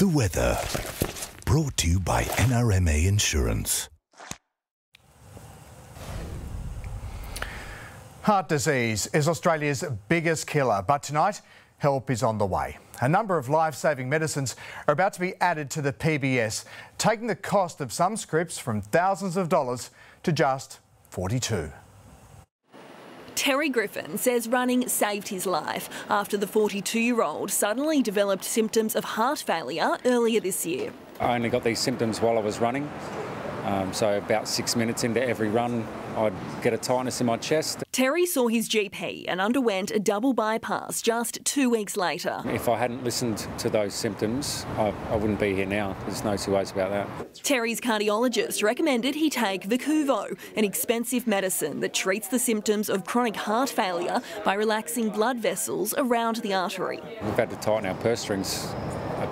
The weather, brought to you by NRMA Insurance. Heart disease is Australia's biggest killer, but tonight help is on the way. A number of life-saving medicines are about to be added to the PBS, taking the cost of some scripts from thousands of dollars to just 42. Terry Griffin says running saved his life after the 42 year old suddenly developed symptoms of heart failure earlier this year. I only got these symptoms while I was running. Um, so about six minutes into every run, I'd get a tightness in my chest. Terry saw his GP and underwent a double bypass just two weeks later. If I hadn't listened to those symptoms, I, I wouldn't be here now. There's no two ways about that. Terry's cardiologist recommended he take Verquvo, an expensive medicine that treats the symptoms of chronic heart failure by relaxing blood vessels around the artery. We've had to tighten our purse strings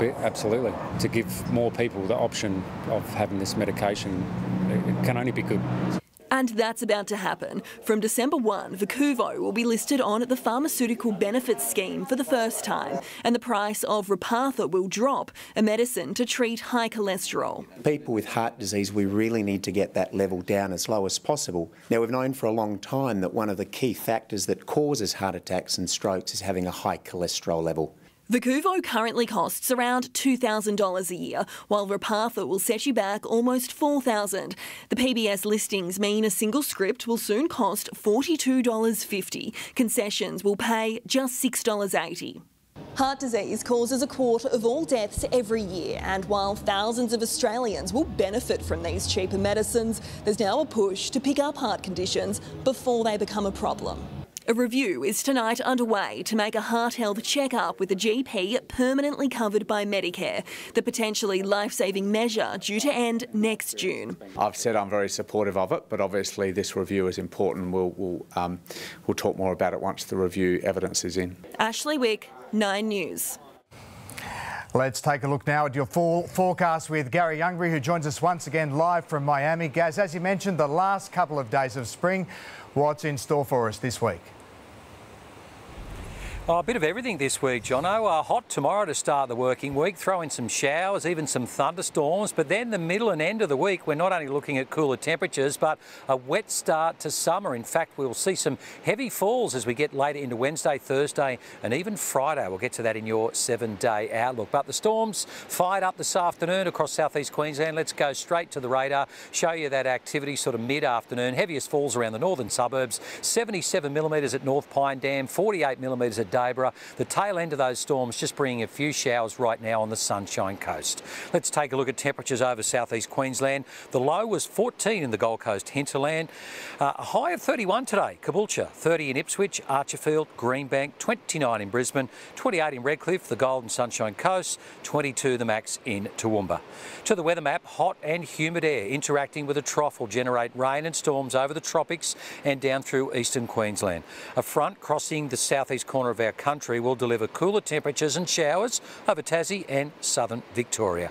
absolutely. To give more people the option of having this medication, it can only be good. And that's about to happen. From December 1, Verquvo will be listed on the Pharmaceutical Benefits Scheme for the first time, and the price of Repatha will drop, a medicine to treat high cholesterol. People with heart disease, we really need to get that level down as low as possible. Now, we've known for a long time that one of the key factors that causes heart attacks and strokes is having a high cholesterol level. Verquvo currently costs around $2,000 a year, while Repatha will set you back almost $4,000. The PBS listings mean a single script will soon cost $42.50. Concessions will pay just $6.80. Heart disease causes a quarter of all deaths every year, and while thousands of Australians will benefit from these cheaper medicines, there's now a push to pick up heart conditions before they become a problem. A review is tonight underway to make a heart health check-up with a GP permanently covered by Medicare, the potentially life-saving measure due to end next June. I've said I'm very supportive of it, but obviously this review is important. We'll, we'll, um, we'll talk more about it once the review evidence is in. Ashley Wick, 9 News. Let's take a look now at your full forecast with Gary Youngberry, who joins us once again live from Miami. Gaz, as you mentioned, the last couple of days of spring, what's in store for us this week? Oh, a bit of everything this week, Jono. Uh, hot tomorrow to start the working week. Throw in some showers, even some thunderstorms. But then the middle and end of the week, we're not only looking at cooler temperatures, but a wet start to summer. In fact, we'll see some heavy falls as we get later into Wednesday, Thursday, and even Friday. We'll get to that in your seven-day outlook. But the storms fired up this afternoon across southeast Queensland. Let's go straight to the radar. Show you that activity sort of mid-afternoon. Heaviest falls around the northern suburbs. 77 millimetres at North Pine Dam. 48 millimetres at the tail end of those storms just bringing a few showers right now on the Sunshine Coast. Let's take a look at temperatures over southeast Queensland. The low was 14 in the Gold Coast hinterland. Uh, a high of 31 today. Caboolture 30 in Ipswich, Archerfield, Greenbank 29 in Brisbane, 28 in Redcliffe, the Golden Sunshine Coast, 22 the max in Toowoomba. To the weather map, hot and humid air interacting with a trough will generate rain and storms over the tropics and down through eastern Queensland. A front crossing the southeast corner of our our country will deliver cooler temperatures and showers over Tassie and southern Victoria.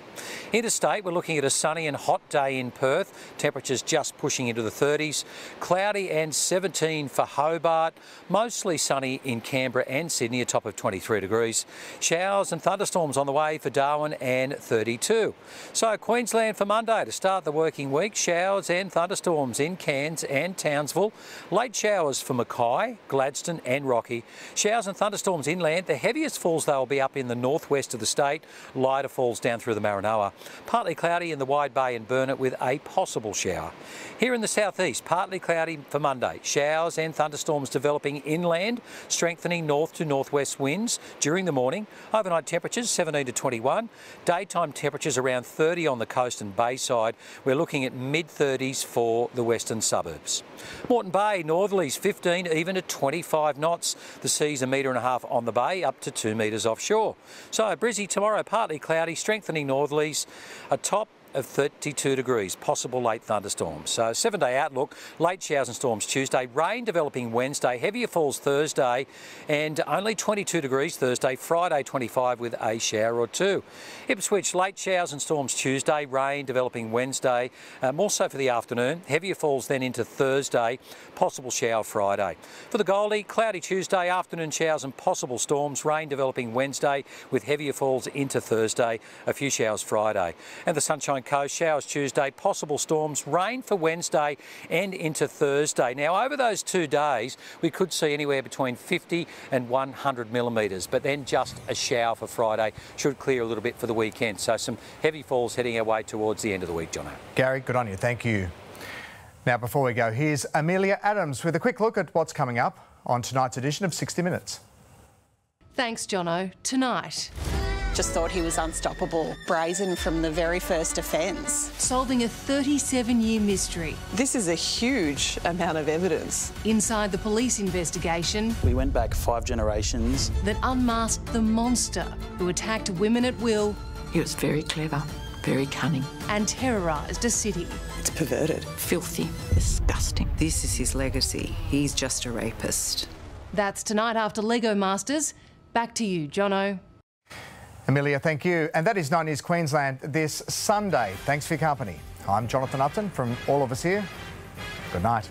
Interstate, we're looking at a sunny and hot day in Perth, temperatures just pushing into the 30s. Cloudy and 17 for Hobart, mostly sunny in Canberra and Sydney, a top of 23 degrees. Showers and thunderstorms on the way for Darwin and 32. So Queensland for Monday to start the working week, showers and thunderstorms in Cairns and Townsville. Late showers for Mackay, Gladstone and Rocky. Showers and thunderstorms inland. The heaviest falls, they will be up in the northwest of the state. Lighter falls down through the Maranoa. Partly cloudy in the Wide Bay and Burnett with a possible shower. Here in the southeast, partly cloudy for Monday. Showers and thunderstorms developing inland, strengthening north to northwest winds during the morning. Overnight temperatures 17 to 21. Daytime temperatures around 30 on the coast and bayside. We're looking at mid 30s for the western suburbs. Moreton Bay, northerlies 15 even to 25 knots. The sea's a metre and a half on the bay, up to two metres offshore. So Brizzy tomorrow, partly cloudy, strengthening northerlies. A top of 32 degrees, possible late thunderstorms. So seven day outlook, late showers and storms Tuesday, rain developing Wednesday, heavier falls Thursday and only 22 degrees Thursday, Friday 25 with a shower or two. Ipswich, late showers and storms Tuesday, rain developing Wednesday, uh, more so for the afternoon, heavier falls then into Thursday, possible shower Friday. For the Goldie, cloudy Tuesday, afternoon showers and possible storms, rain developing Wednesday with heavier falls into Thursday, a few showers Friday. And the Sunshine Coast, showers Tuesday, possible storms, rain for Wednesday and into Thursday. Now, over those two days, we could see anywhere between 50 and 100 millimetres, but then just a shower for Friday should clear a little bit for the weekend. So some heavy falls heading our way towards the end of the week, Jono. Gary, good on you. Thank you. Now, before we go, here's Amelia Adams with a quick look at what's coming up on tonight's edition of 60 Minutes. Thanks, Jono. Tonight. Just thought he was unstoppable, brazen from the very first offence. Solving a 37 year mystery. This is a huge amount of evidence. Inside the police investigation. We went back five generations. That unmasked the monster who attacked women at will. He was very clever, very cunning. And terrorised a city. It's perverted. Filthy, disgusting. This is his legacy. He's just a rapist. That's tonight after Lego Masters. Back to you, Jono. Amelia, thank you. And that is 9 News Queensland this Sunday. Thanks for your company. I'm Jonathan Uptin from all of us here. Good night.